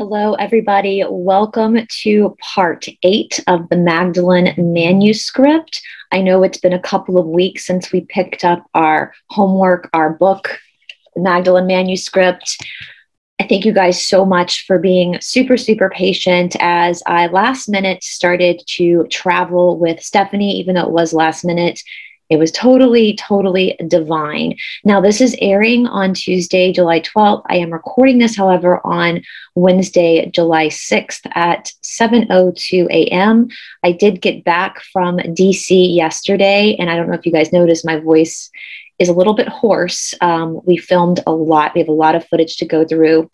Hello, everybody. Welcome to part eight of the Magdalene manuscript. I know it's been a couple of weeks since we picked up our homework, our book, the Magdalene manuscript. I thank you guys so much for being super, super patient as I last minute started to travel with Stephanie, even though it was last minute. It was totally, totally divine. Now, this is airing on Tuesday, July 12th. I am recording this, however, on Wednesday, July 6th at 7:02 a.m. I did get back from DC yesterday, and I don't know if you guys noticed, my voice is a little bit hoarse. Um, we filmed a lot. We have a lot of footage to go through.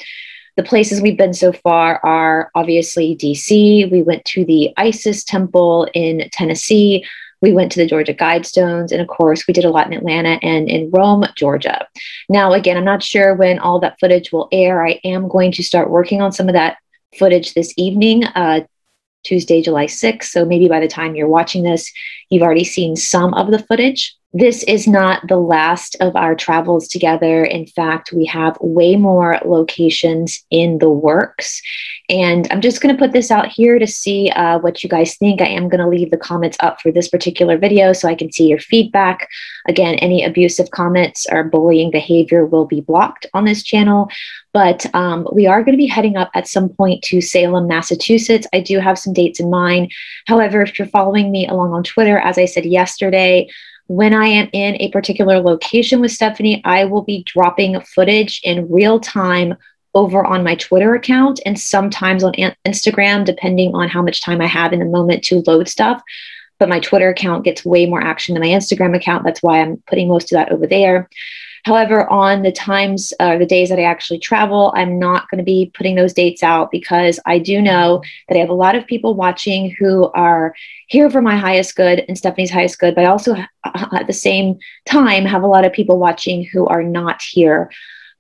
The places we've been so far are obviously DC. We went to the Isis Temple in Tennessee we went to the Georgia Guidestones, and of course, we did a lot in Atlanta and in Rome, Georgia. Now, again, I'm not sure when all that footage will air. I am going to start working on some of that footage this evening, uh, Tuesday, July 6th. So maybe by the time you're watching this, you've already seen some of the footage this is not the last of our travels together. In fact, we have way more locations in the works. And I'm just going to put this out here to see uh, what you guys think. I am going to leave the comments up for this particular video so I can see your feedback. Again, any abusive comments or bullying behavior will be blocked on this channel. But um, we are going to be heading up at some point to Salem, Massachusetts. I do have some dates in mind. However, if you're following me along on Twitter, as I said yesterday, when I am in a particular location with Stephanie, I will be dropping footage in real time over on my Twitter account and sometimes on Instagram, depending on how much time I have in the moment to load stuff. But my Twitter account gets way more action than my Instagram account. That's why I'm putting most of that over there. However, on the times, uh, the days that I actually travel, I'm not going to be putting those dates out because I do know that I have a lot of people watching who are here for my highest good and Stephanie's highest good, but I also uh, at the same time have a lot of people watching who are not here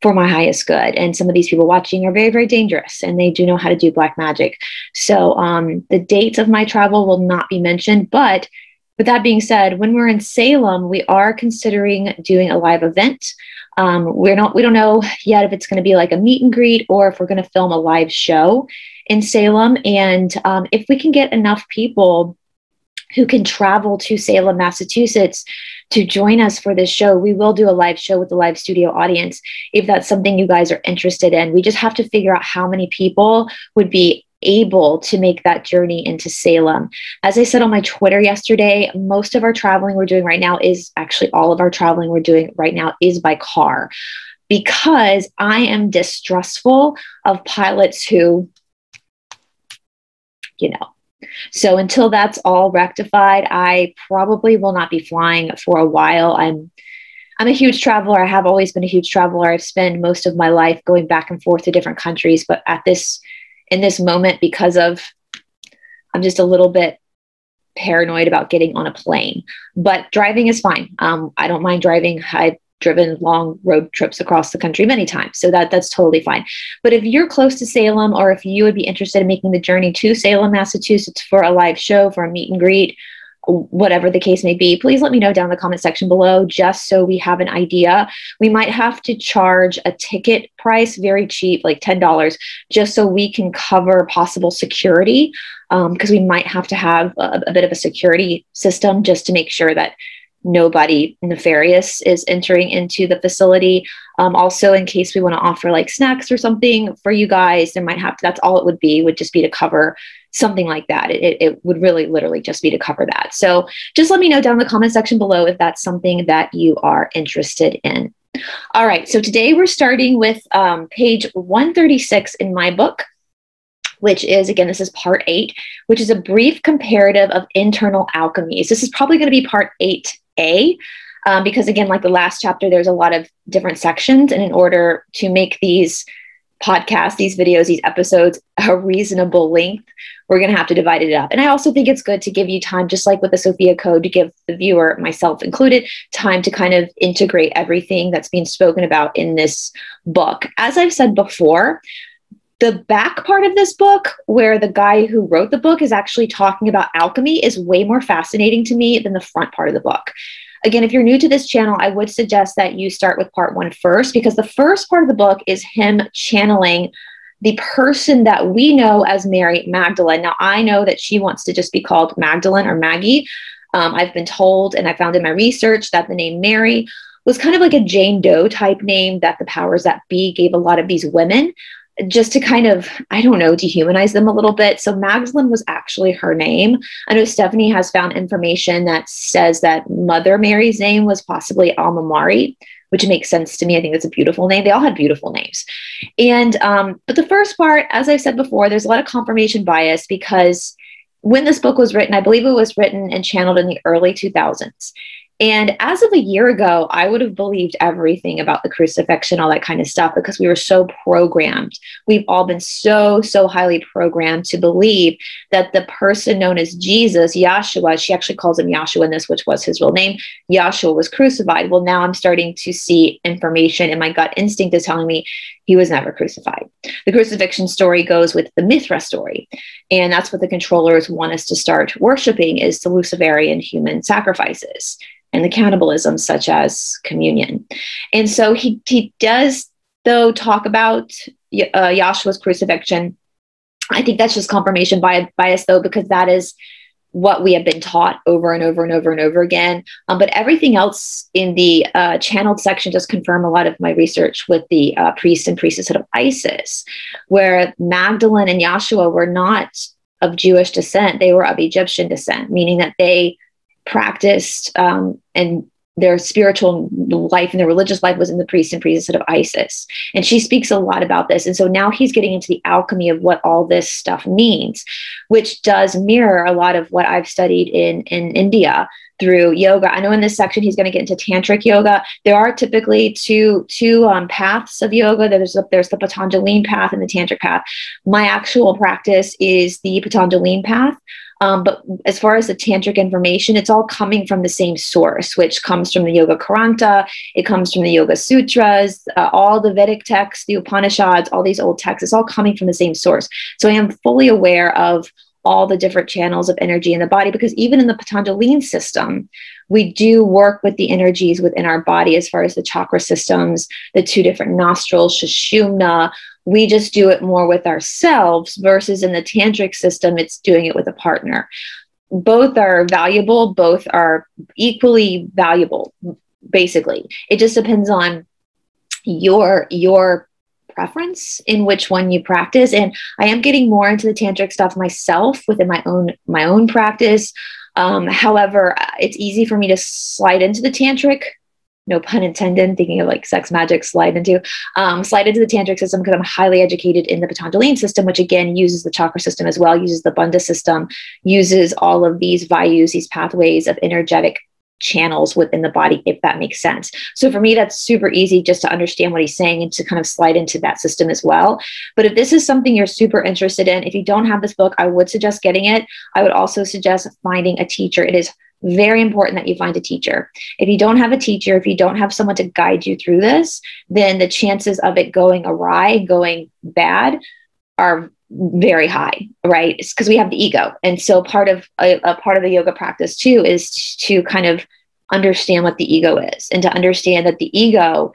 for my highest good. And some of these people watching are very, very dangerous and they do know how to do black magic. So um, the dates of my travel will not be mentioned, but with that being said, when we're in Salem, we are considering doing a live event. Um, we're not, we don't know yet if it's going to be like a meet and greet or if we're going to film a live show in Salem. And um, if we can get enough people who can travel to Salem, Massachusetts to join us for this show, we will do a live show with the live studio audience if that's something you guys are interested in. We just have to figure out how many people would be able to make that journey into Salem. As I said on my Twitter yesterday, most of our traveling we're doing right now is actually all of our traveling we're doing right now is by car because I am distrustful of pilots who, you know, so until that's all rectified, I probably will not be flying for a while. I'm I'm a huge traveler. I have always been a huge traveler. I've spent most of my life going back and forth to different countries, but at this in this moment because of I'm just a little bit paranoid about getting on a plane. But driving is fine. Um, I don't mind driving. I've driven long road trips across the country many times, so that that's totally fine. But if you're close to Salem, or if you would be interested in making the journey to Salem, Massachusetts for a live show, for a meet and greet, whatever the case may be, please let me know down in the comment section below just so we have an idea. We might have to charge a ticket price very cheap, like $10, just so we can cover possible security. Because um, we might have to have a, a bit of a security system just to make sure that nobody nefarious is entering into the facility. Um, also, in case we want to offer like snacks or something for you guys, there might have to, that's all it would be, would just be to cover something like that. It, it would really literally just be to cover that. So just let me know down in the comment section below if that's something that you are interested in. All right, so today we're starting with um, page 136 in my book, which is, again, this is part eight, which is a brief comparative of internal alchemies. This is probably going to be part 8A. Um, because again, like the last chapter, there's a lot of different sections, and in order to make these podcasts, these videos, these episodes a reasonable length, we're going to have to divide it up. And I also think it's good to give you time, just like with the Sophia Code, to give the viewer, myself included, time to kind of integrate everything that's being spoken about in this book. As I've said before, the back part of this book, where the guy who wrote the book is actually talking about alchemy, is way more fascinating to me than the front part of the book. Again, if you're new to this channel, I would suggest that you start with part one first, because the first part of the book is him channeling the person that we know as Mary Magdalene. Now, I know that she wants to just be called Magdalene or Maggie. Um, I've been told, and I found in my research, that the name Mary was kind of like a Jane Doe type name that the powers that be gave a lot of these women just to kind of, I don't know, dehumanize them a little bit. So Magdalene was actually her name. I know Stephanie has found information that says that Mother Mary's name was possibly Alma Mari, which makes sense to me. I think it's a beautiful name. They all had beautiful names. And, um, but the first part, as I've said before, there's a lot of confirmation bias because when this book was written, I believe it was written and channeled in the early 2000s. And as of a year ago, I would have believed everything about the crucifixion, all that kind of stuff, because we were so programmed. We've all been so, so highly programmed to believe that the person known as Jesus, Yahshua, she actually calls him Yahshua in this, which was his real name, Yahshua was crucified. Well, now I'm starting to see information, and my gut instinct is telling me he was never crucified. The crucifixion story goes with the Mithra story. And that's what the controllers want us to start worshiping is the Luciferian human sacrifices and the cannibalism, such as communion. And so he, he does, though, talk about uh, Yahshua's crucifixion. I think that's just confirmation by a bias, though, because that is what we have been taught over and over and over and over again. Um, but everything else in the uh, channeled section just confirm a lot of my research with the uh, priest and priestesshood of Isis, where Magdalene and Yahshua were not of Jewish descent; they were of Egyptian descent, meaning that they practiced um, and their spiritual life and their religious life was in the priest and priestess of Isis. And she speaks a lot about this. And so now he's getting into the alchemy of what all this stuff means, which does mirror a lot of what I've studied in, in India through yoga. I know in this section he's going to get into tantric yoga. There are typically two two um, paths of yoga. There's a, there's the Patanjali path and the tantric path. My actual practice is the Patanjali path. Um, but as far as the tantric information, it's all coming from the same source, which comes from the Yoga Korunta, it comes from the Yoga Sutras, uh, all the Vedic texts, the Upanishads, all these old texts, it's all coming from the same source. So I am fully aware of all the different channels of energy in the body because even in the Patanjali system, we do work with the energies within our body as far as the chakra systems, the two different nostrils, Sushumna, we just do it more with ourselves versus in the tantric system it's doing it with a partner. Both are valuable both are equally valuable basically. It just depends on your your preference in which one you practice. And i am getting more into the tantric stuff myself within my own my own practice. Um, however it's easy for me to slide into the tantric no pun intended, thinking of like sex magic slide into, um, slide into the tantric system because I'm highly educated in the Patanjali system, which again uses the chakra system as well, uses the Bandha system, uses all of these vayus, these pathways of energetic channels within the body, if that makes sense. So for me, that's super easy just to understand what he's saying and to kind of slide into that system as well. But if this is something you're super interested in, if you don't have this book, I would suggest getting it. I would also suggest finding a teacher. It is very important that you find a teacher. If you don't have a teacher, if you don't have someone to guide you through this, then the chances of it going awry, going bad, are very high, right? Because we have the ego, and so part of a, a part of the yoga practice too is to kind of understand what the ego is, and to understand that the ego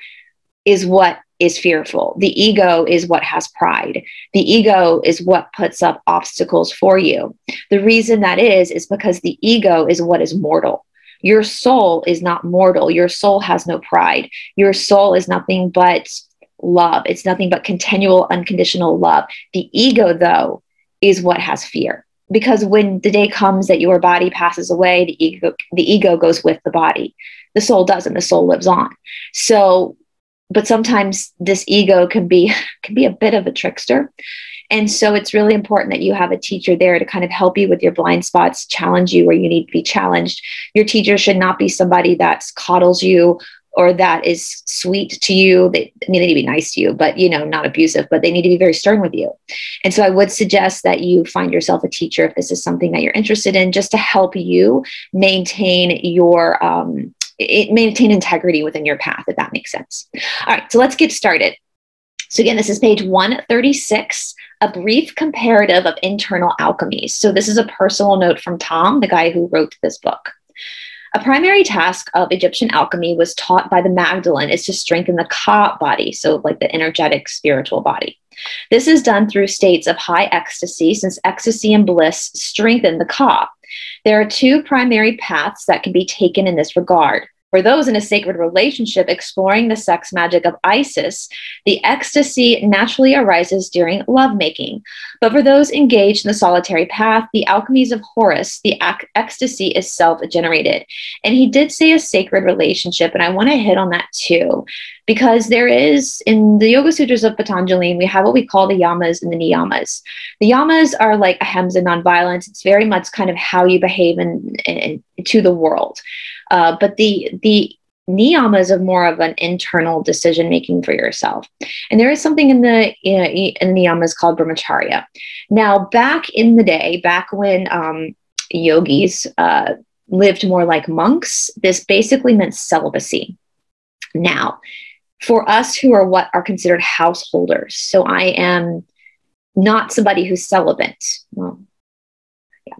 is what is fearful. The ego is what has pride. The ego is what puts up obstacles for you. The reason that is, is because the ego is what is mortal. Your soul is not mortal. Your soul has no pride. Your soul is nothing but love. It's nothing but continual, unconditional love. The ego, though, is what has fear. Because when the day comes that your body passes away, the ego, the ego goes with the body. The soul doesn't. The soul lives on. So but sometimes this ego can be can be a bit of a trickster and so it's really important that you have a teacher there to kind of help you with your blind spots challenge you where you need to be challenged your teacher should not be somebody that coddles you or that is sweet to you they I mean they need to be nice to you but you know not abusive but they need to be very stern with you and so i would suggest that you find yourself a teacher if this is something that you're interested in just to help you maintain your um, it, maintain integrity within your path, if that makes sense. All right, so let's get started. So, again, this is page 136, a brief comparative of internal alchemies. So, this is a personal note from Tom, the guy who wrote this book. A primary task of Egyptian alchemy was taught by the Magdalene is to strengthen the Ka body, so like the energetic spiritual body. This is done through states of high ecstasy, since ecstasy and bliss strengthen the Ka. There are two primary paths that can be taken in this regard. For those in a sacred relationship exploring the sex magic of Isis, the ecstasy naturally arises during lovemaking. But for those engaged in the solitary path, the alchemies of Horus, the ecstasy is self generated. And he did say a sacred relationship, and I want to hit on that too, because there is in the Yoga Sutras of Patanjali, we have what we call the yamas and the niyamas. The yamas are like ahimsa, nonviolence. It's very much kind of how you behave in, in to the world. Uh, but the the niyamas of more of an internal decision making for yourself. And there is something in the in the niyamas called brahmacharya. Now, back in the day, back when um, yogis uh, lived more like monks, this basically meant celibacy. Now, for us who are what are considered householders, so I am not somebody who's celibate. Well,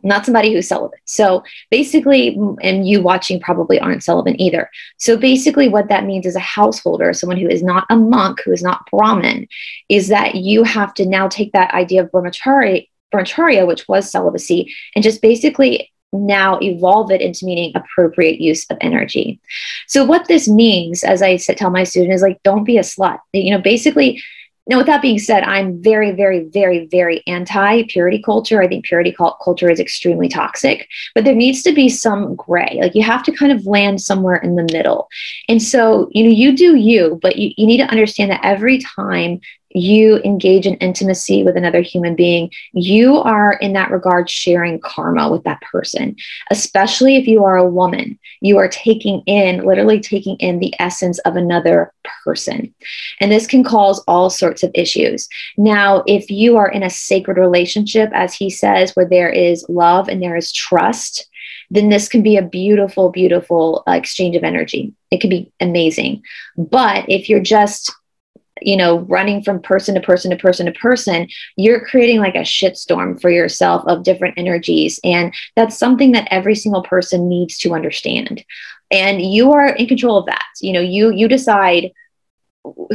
not somebody who's celibate. So basically, and you watching probably aren't celibate either. So basically, what that means as a householder, someone who is not a monk, who is not Brahmin, is that you have to now take that idea of brahmacharya, brahmacharya which was celibacy, and just basically now evolve it into meaning appropriate use of energy. So what this means, as I said, tell my students, is like, don't be a slut. You know, basically now, with that being said, I'm very, very, very, very anti purity culture. I think purity culture is extremely toxic, but there needs to be some gray. Like you have to kind of land somewhere in the middle. And so, you know, you do you, but you, you need to understand that every time you engage in intimacy with another human being, you are in that regard sharing karma with that person. Especially if you are a woman, you are taking in, literally taking in the essence of another person. And this can cause all sorts of issues. Now, if you are in a sacred relationship, as he says, where there is love and there is trust, then this can be a beautiful, beautiful uh, exchange of energy. It can be amazing. But if you're just you know, running from person to person to person to person, you're creating like a shitstorm for yourself of different energies. And that's something that every single person needs to understand. And you are in control of that. You know, you you decide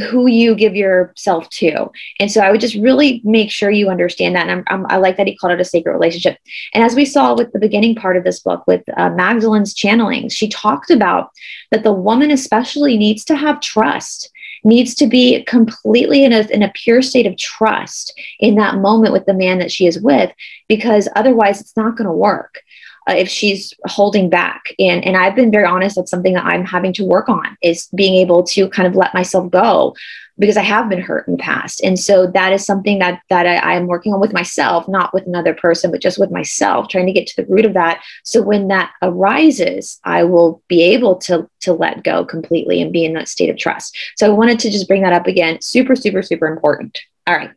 who you give yourself to. And so I would just really make sure you understand that. And I'm, I'm, i like that he called it a sacred relationship. And as we saw with the beginning part of this book with uh, Magdalene's channeling, she talked about that the woman especially needs to have trust needs to be completely in a, in a pure state of trust in that moment with the man that she is with, because otherwise it's not going to work. Uh, if she's holding back and and I've been very honest that's something that I'm having to work on is being able to kind of let myself go because I have been hurt in the past. And so that is something that that I, am working on with myself, not with another person, but just with myself, trying to get to the root of that. So when that arises, I will be able to to let go completely and be in that state of trust. So I wanted to just bring that up again. Super, super, super important. All right.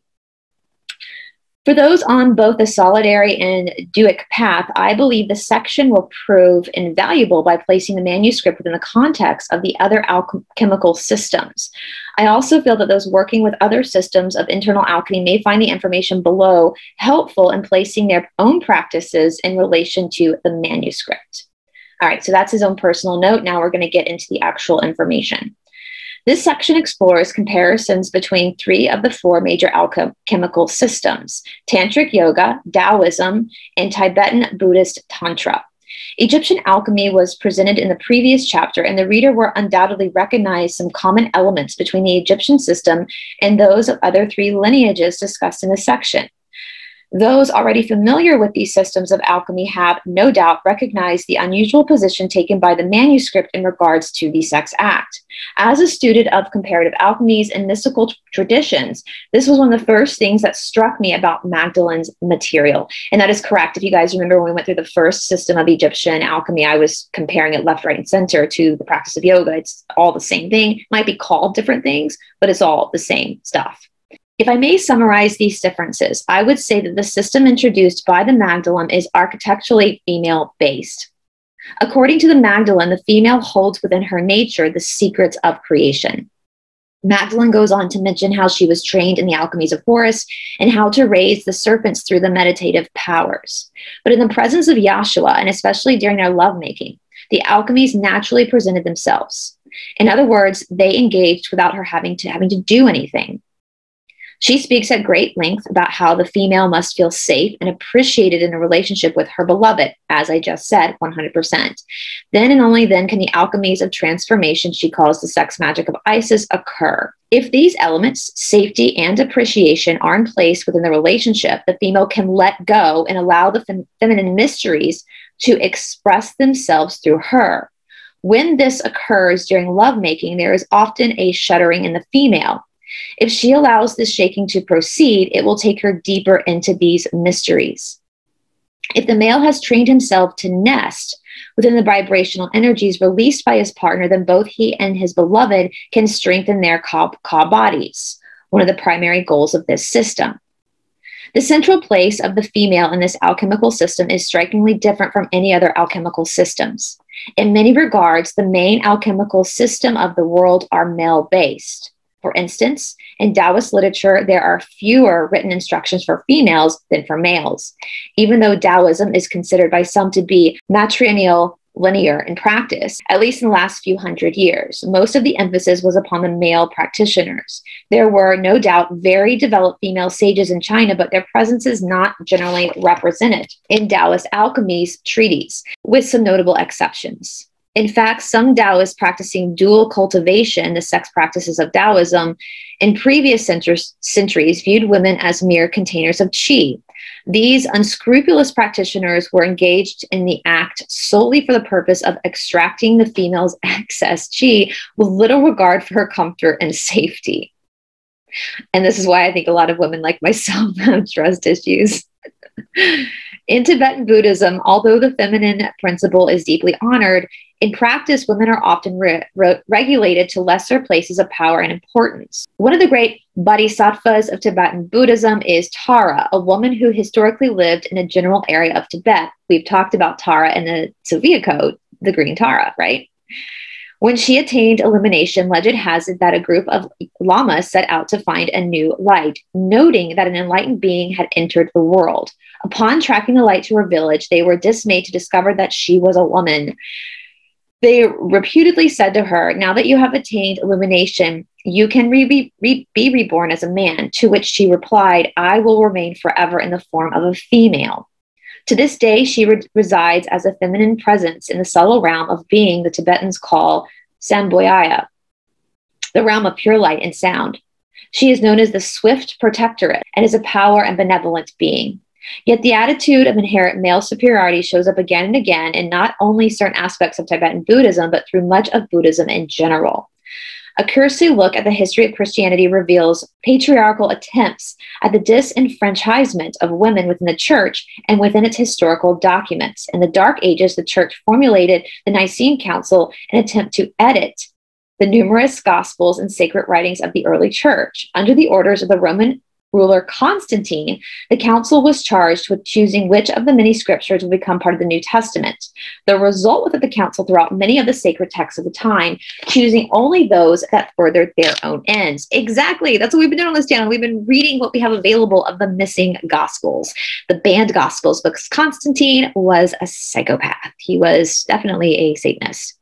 For those on both the solidary and duic path, I believe the section will prove invaluable by placing the manuscript within the context of the other alchemical systems. I also feel that those working with other systems of internal alchemy may find the information below helpful in placing their own practices in relation to the manuscript. All right, so that's his own personal note. Now we're going to get into the actual information. This section explores comparisons between three of the four major alchemical systems Tantric Yoga, Taoism, and Tibetan Buddhist Tantra. Egyptian alchemy was presented in the previous chapter, and the reader will undoubtedly recognize some common elements between the Egyptian system and those of other three lineages discussed in this section. Those already familiar with these systems of alchemy have no doubt recognized the unusual position taken by the manuscript in regards to the sex act. As a student of comparative alchemies and mystical traditions, this was one of the first things that struck me about Magdalene's material. And that is correct. If you guys remember when we went through the first system of Egyptian alchemy, I was comparing it left, right, and center to the practice of yoga. It's all the same thing, might be called different things, but it's all the same stuff. If I may summarize these differences, I would say that the system introduced by the Magdalene is architecturally female based. According to the Magdalene, the female holds within her nature the secrets of creation. Magdalene goes on to mention how she was trained in the alchemies of Horus and how to raise the serpents through the meditative powers. But in the presence of Yahshua, and especially during their lovemaking, the alchemies naturally presented themselves. In other words, they engaged without her having to having to do anything. She speaks at great length about how the female must feel safe and appreciated in a relationship with her beloved, as I just said, 100%. Then and only then can the alchemies of transformation she calls the sex magic of Isis occur. If these elements, safety and appreciation, are in place within the relationship, the female can let go and allow the fem- feminine mysteries to express themselves through her. When this occurs during lovemaking, there is often a shuddering in the female. If she allows this shaking to proceed, it will take her deeper into these mysteries. If the male has trained himself to nest within the vibrational energies released by his partner, then both he and his beloved can strengthen their ka, bodies, one of the primary goals of this system. The central place of the female in this alchemical system is strikingly different from any other alchemical systems. In many regards, the main alchemical system of the world are male based. For instance, in Taoist literature, there are fewer written instructions for females than for males, even though Taoism is considered by some to be matrilineal linear in practice, at least in the last few hundred years. Most of the emphasis was upon the male practitioners. There were no doubt very developed female sages in China, but their presence is not generally represented in Taoist alchemy's treaties, with some notable exceptions. In fact, some Taoists practicing dual cultivation, the sex practices of Taoism, in previous centuries viewed women as mere containers of qi, these unscrupulous practitioners were engaged in the act solely for the purpose of extracting the female's excess chi with little regard for her comfort and safety. And this is why I think a lot of women like myself have trust issues. in Tibetan Buddhism, although the feminine principle is deeply honored, in practice, women are often re- re- regulated to lesser places of power and importance. One of the great bodhisattvas of Tibetan Buddhism is Tara, a woman who historically lived in a general area of Tibet. We've talked about Tara in the Sophia Code, the green Tara, right? When she attained illumination, legend has it that a group of lamas set out to find a new light, noting that an enlightened being had entered the world. Upon tracking the light to her village, they were dismayed to discover that she was a woman. They reputedly said to her, Now that you have attained illumination, you can re- re- be reborn as a man. To which she replied, I will remain forever in the form of a female. To this day, she re- resides as a feminine presence in the subtle realm of being the Tibetans call Sambhogakaya, the realm of pure light and sound. She is known as the swift protectorate and is a power and benevolent being. Yet the attitude of inherent male superiority shows up again and again in not only certain aspects of Tibetan Buddhism, but through much of Buddhism in general. A cursory look at the history of Christianity reveals patriarchal attempts at the disenfranchisement of women within the church and within its historical documents. In the Dark Ages, the church formulated the Nicene Council an attempt to edit the numerous gospels and sacred writings of the early church under the orders of the Roman ruler Constantine, the council was charged with choosing which of the many scriptures would become part of the New Testament. The result was that the council threw out many of the sacred texts of the time, choosing only those that furthered their own ends. Exactly. That's what we've been doing on this channel. We've been reading what we have available of the missing gospels, the banned gospels, because Constantine was a psychopath. He was definitely a Satanist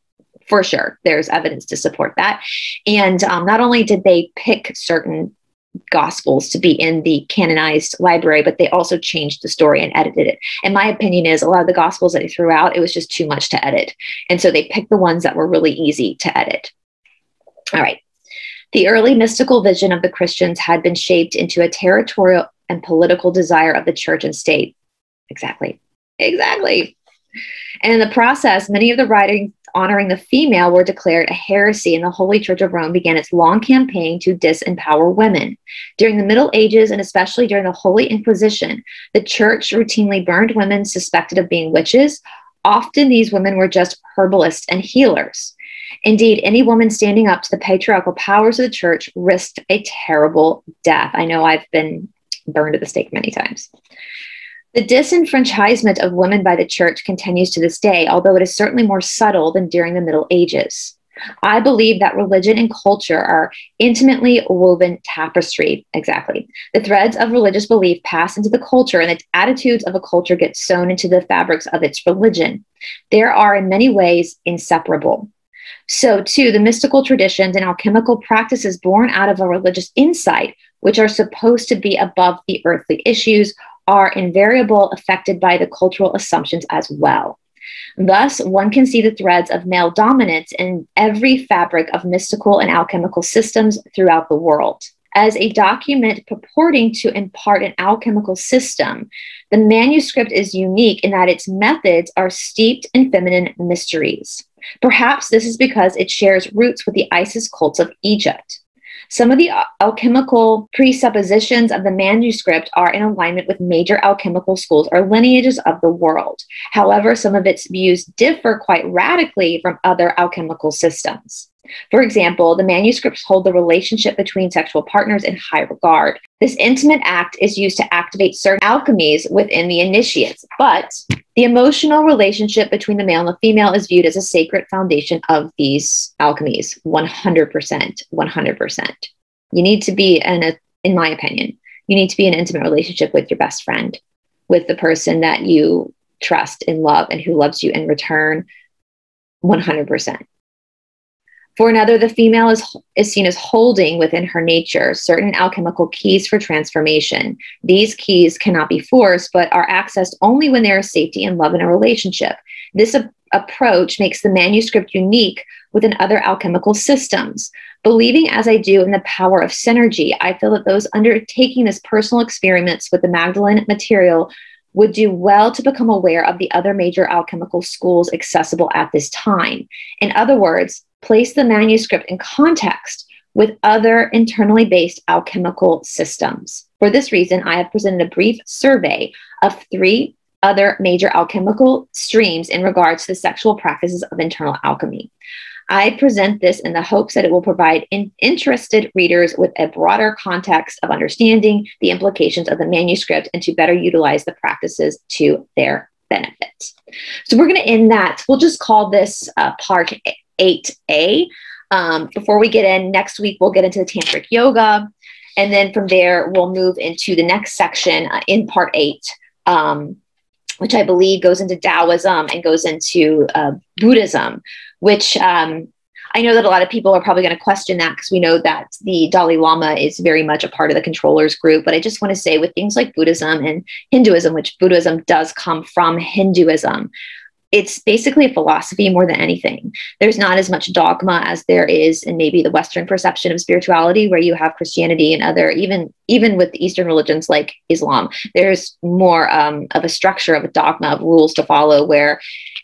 for sure. There's evidence to support that. And um, not only did they pick certain gospels to be in the canonized library but they also changed the story and edited it. And my opinion is a lot of the gospels that they threw out it was just too much to edit. And so they picked the ones that were really easy to edit. All right. The early mystical vision of the christians had been shaped into a territorial and political desire of the church and state. Exactly. Exactly. And in the process, many of the writings honoring the female were declared a heresy, and the Holy Church of Rome began its long campaign to disempower women. During the Middle Ages, and especially during the Holy Inquisition, the church routinely burned women suspected of being witches. Often, these women were just herbalists and healers. Indeed, any woman standing up to the patriarchal powers of the church risked a terrible death. I know I've been burned at the stake many times. The disenfranchisement of women by the church continues to this day, although it is certainly more subtle than during the Middle Ages. I believe that religion and culture are intimately woven tapestry. Exactly. The threads of religious belief pass into the culture, and the attitudes of a culture get sewn into the fabrics of its religion. There are, in many ways, inseparable. So, too, the mystical traditions and alchemical practices born out of a religious insight, which are supposed to be above the earthly issues, are invariable affected by the cultural assumptions as well. Thus, one can see the threads of male dominance in every fabric of mystical and alchemical systems throughout the world. As a document purporting to impart an alchemical system, the manuscript is unique in that its methods are steeped in feminine mysteries. Perhaps this is because it shares roots with the Isis cults of Egypt. Some of the uh, alchemical presuppositions of the manuscript are in alignment with major alchemical schools or lineages of the world. However, some of its views differ quite radically from other alchemical systems. For example, the manuscripts hold the relationship between sexual partners in high regard. This intimate act is used to activate certain alchemies within the initiates, but the emotional relationship between the male and the female is viewed as a sacred foundation of these alchemies 100%. 100%. You need to be, in, in my opinion, you need to be in an intimate relationship with your best friend, with the person that you trust and love and who loves you in return 100%. For another, the female is, is seen as holding within her nature certain alchemical keys for transformation. These keys cannot be forced, but are accessed only when there is safety and love in a relationship. This approach makes the manuscript unique within other alchemical systems. Believing as I do in the power of synergy, I feel that those undertaking this personal experiments with the Magdalene material would do well to become aware of the other major alchemical schools accessible at this time. In other words, place the manuscript in context with other internally based alchemical systems. For this reason, I have presented a brief survey of three other major alchemical streams in regards to the sexual practices of internal alchemy. I present this in the hopes that it will provide in interested readers with a broader context of understanding the implications of the manuscript and to better utilize the practices to their benefit. So we're going to end that. We'll just call this uh, part 8A. Um, before we get in, next week we'll get into the tantric yoga. And then from there, we'll move into the next section uh, in part eight, um, which I believe goes into Taoism and goes into uh, Buddhism, which um, I know that a lot of people are probably going to question that because we know that the Dalai Lama is very much a part of the controllers group. But I just want to say, with things like Buddhism and Hinduism, which Buddhism does come from Hinduism, it's basically a philosophy more than anything. There's not as much dogma as there is in maybe the Western perception of spirituality, where you have Christianity and other, even even with Eastern religions like Islam, there's more um, of a structure of a dogma of rules to follow, where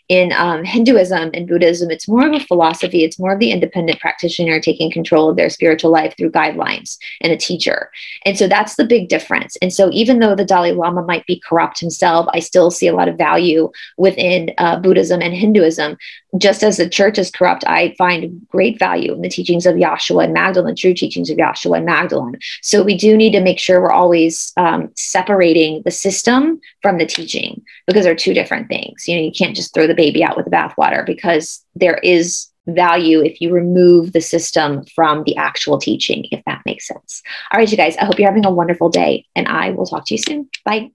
in um, Hinduism and Buddhism, it's more of a philosophy. It's more of the independent practitioner taking control of their spiritual life through guidelines and a teacher. And so that's the big difference. And so even though the Dalai Lama might be corrupt himself, I still see a lot of value within uh, Buddhism and Hinduism. Just as the church is corrupt, I find great value in the teachings of Yahshua and Magdalene, true teachings of Yahshua and Magdalene. So we do need to make sure we're always um, separating the system from the teaching because they're two different things. You know, you can't just throw the baby out with the bathwater because there is value if you remove the system from the actual teaching, if that makes sense. All right, you guys, I hope you're having a wonderful day and I will talk to you soon. Bye.